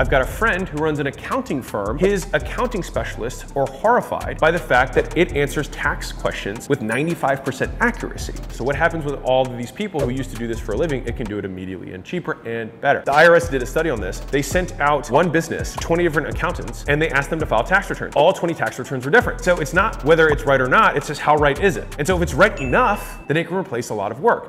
I've got a friend who runs an accounting firm. His accounting specialists are horrified by the fact that it answers tax questions with 95% accuracy. So what happens with all of these people who used to do this for a living? It can do it immediately and cheaper and better. The IRS did a study on this. They sent out one business, 20 different accountants, and they asked them to file tax returns. All 20 tax returns were different. So it's not whether it's right or not, it's just how right is it? And so if it's right enough, then it can replace a lot of work.